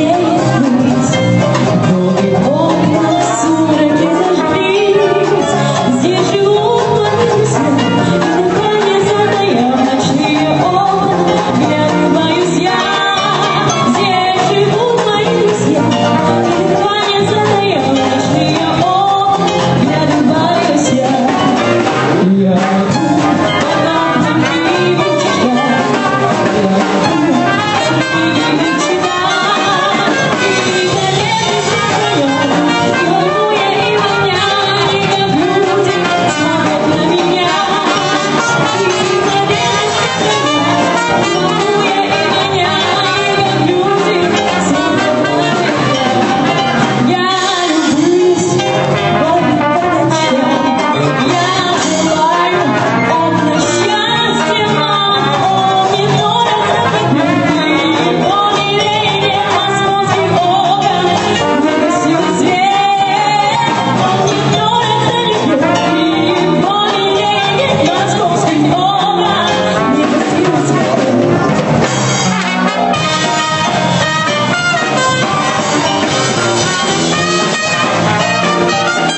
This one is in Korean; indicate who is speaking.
Speaker 1: 예. 예.